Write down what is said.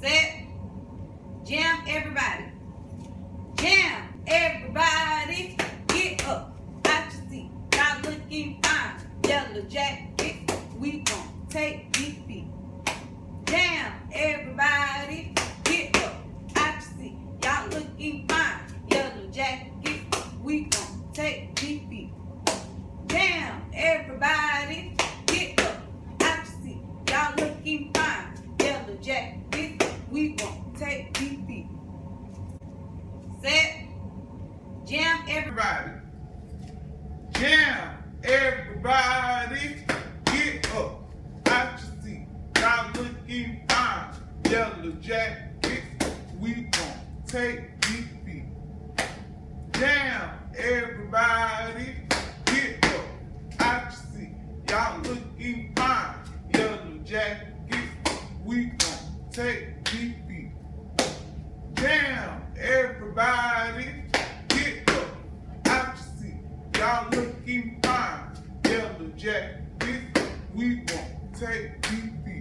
set, jam everybody. Jam everybody. Get up out your seat. Y'all looking fine. Yellow jacket. We gon' take these feet. Jam everybody. Get up out your seat. Y'all looking fine. Yellow jacket. We gon' take these feet. Jam everybody. Get up out your seat. Y'all looking fine. Yellow jacket. We gon' take these feet. Set. Jam everybody. Jam, everybody, get up out your seat. Y'all looking fine. Yellow jackets, we gon' take these feet. Jam, everybody, get up out your seat. Y'all looking fine. Yellow jackets, we gon' take these feet. Jam, everybody, get up out your seat. Y'all looking fine. Yellow jackets, we gon' take feet.